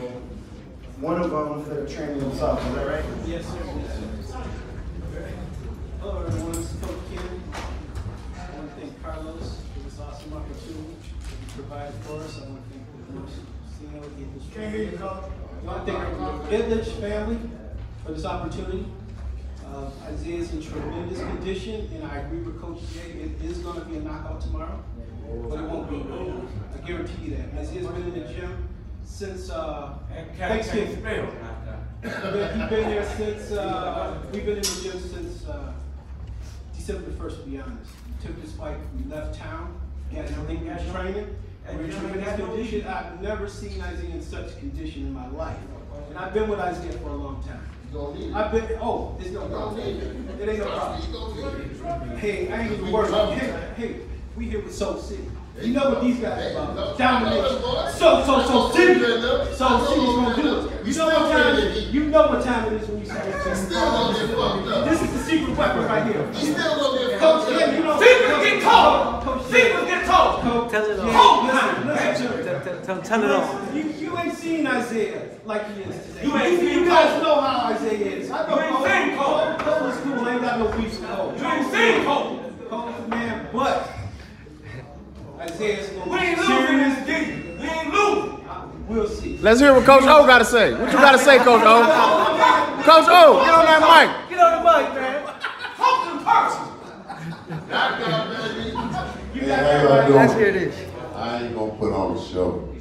know, one of them for the training himself. Is that right? Yes, sir. Yes. Hello, everyone. This is Coach Ken. I want to thank Carlos for this awesome opportunity that he provided for us. I want to thank the coach, Cino, getting this. Can't hear you, Coach. I want to thank the Goodrich family for this opportunity. Uh, Isaiah's in tremendous condition, and I agree with Coach Jay. It is going to be a knockout tomorrow, but it won't be. I guarantee you that. Isaiah's been in the gym since uh, Thanksgiving. Yeah, he's been there since, uh, we've been in the gym since, uh, December the first, to be honest. We Took this fight, we left town, got everything, got training. and We're in tremendous condition. I've never seen Isaiah in such condition in my life. And I've been with Isaiah for a long time. I've been, oh, there's no problem. It ain't no problem. Hey, I ain't even worried. Hey, hey, we here with Soul City. You know what these guys are about. Domination. So, so, Soul City. Soul City's gonna do it. You know what time it is? You know what time it is when you say that. This is the secret weapon right here. Coach, yeah, you know. Secrets get told. Coach, Secrets get told. Tell it all. yeah, listen, listen. Tell, it all. You, you ain't seen Isaiah like he is today. You ain't seen You guys Cole. know how Isaiah is. I know You ain't Cole. seen Cole. Cole, Cole is cool. I ain't got no beef with Cole. You ain't seen Cole. Cole's the man, but Isaiah's We gonna ain't be losing serious. this game. We ain't losing. We'll see. Let's hear what Coach O got to say. What you got to say, Coach O? Coach O, get on that mic. Get on the mic, man. Talk to the person. You got Hey, how y'all doing? Let's hear this. I ain't gonna put on a show,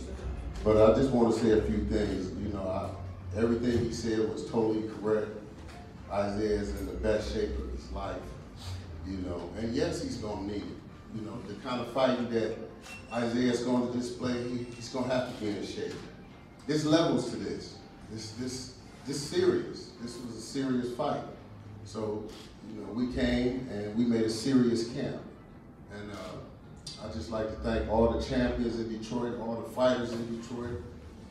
but I just want to say a few things. You know, I, everything he said was totally correct. Isaiah is in the best shape of his life, you know, and yes, he's gonna need it. You know, the kind of fighting that Isaiah's going to display, he, he's gonna have to be in shape. There's levels to this. This, this, this serious. This was a serious fight. So, you know, we came and we made a serious camp. And uh, I'd just like to thank all the champions in Detroit, all the fighters in Detroit.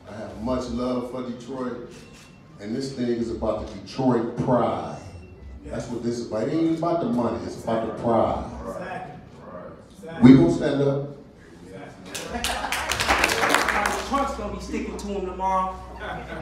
I have much love for Detroit. And this thing is about the Detroit pride. That's what this is about. It ain't about the money, it's about the pride. We gonna stand up. Trunk's gonna be sticking to him tomorrow.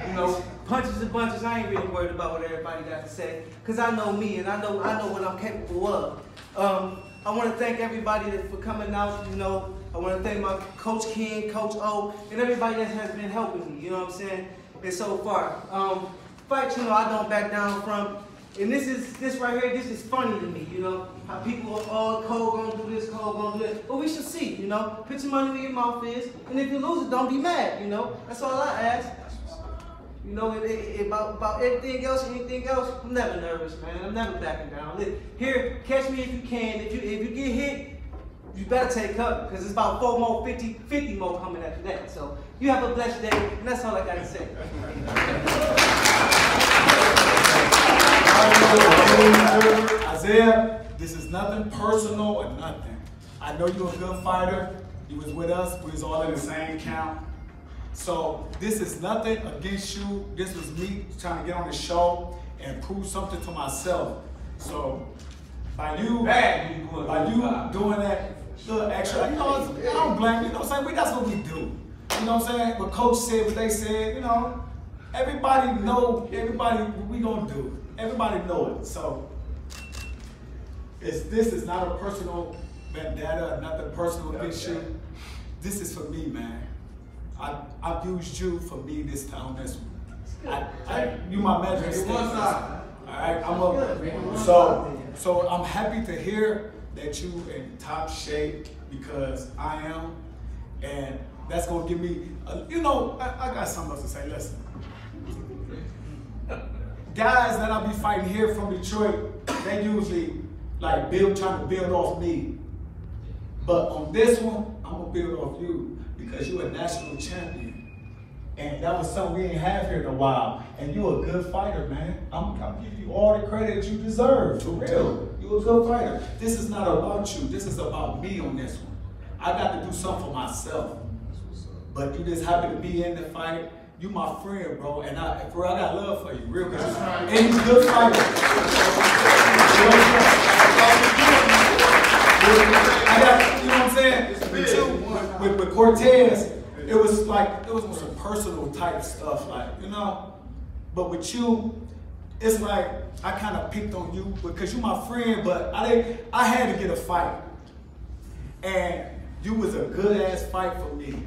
You know, punches and bunches. I ain't really worried about what everybody got to say, cause I know me and I know I know what I'm capable of. Um, I want to thank everybody for coming out. You know, I want to thank my coach King, Coach O, and everybody that has been helping me. You know what I'm saying? And so far, um, fight. You know, I don't back down from. And this is this right here. This is funny to me. You know how people are oh, all Cole gonna do this, Cole gonna do that. But we should see. You know, put your money where your mouth is, and if you lose it, don't be mad. You know, that's all I ask. You know, it, it, about, about everything else, anything else, I'm never nervous, man. I'm never backing down. Here, catch me if you can. If you if you get hit, you better take cover, because it's about four more, 50, 50 more coming after that. So you have a blessed day, and that's all I gotta say. Isaiah, this is nothing personal or nothing. I know you're a good fighter. You was with us. We was all in the same camp. So this is nothing against you. This was me trying to get on the show and prove something to myself. So by you, Bad, you doing a by you doing that little extra, you know, I don't blame you. You know what I'm saying? We, that's what we do. You know what I'm saying? What coach said, what they said, you know, everybody know, everybody, what we gonna do. Everybody know it. So it's, this is not a personal vendetta, nothing personal against you. This is for me, man. I, I've used you for me this time, this one. I, I, you my measuring stick. one side. All right, I'm a, so, so I'm happy to hear that you in top shape because I am, and that's gonna give me, a, you know, I, I got something else to say. Listen, guys that I be fighting here from Detroit, they usually like build, trying to build off me. But on this one, I'm gonna build off you because you're a national champion. And that was something we ain't have here in a while. And you're a good fighter, man. I'm, gonna give you all the credit you deserve, for real. You're a good fighter. This is not about you. This is about me on this one. I got to do something for myself. But you just happen to be in the fight. You my friend, bro. And I, bro, I got love for you, real good. And he's a good fighter. I got, you know what I'm saying? With you, with, with Cortez, it was like it was some personal type stuff, like you know. But with you, it's like I kind of picked on you because you're my friend, but I didn't. I had to get a fight, and you was a good ass fight for me.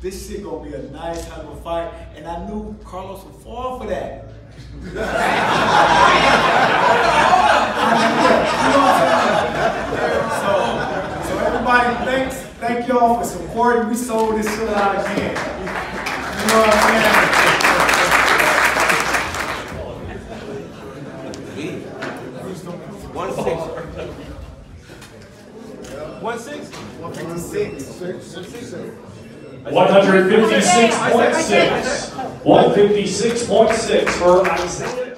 This shit gonna be a nice type of fight, and I knew Carlos would fall for that. So, so everybody, thanks, thank y'all for supporting. We sold this shit out again. You know what I'm saying? 156.6. 156.6 for Isaiah.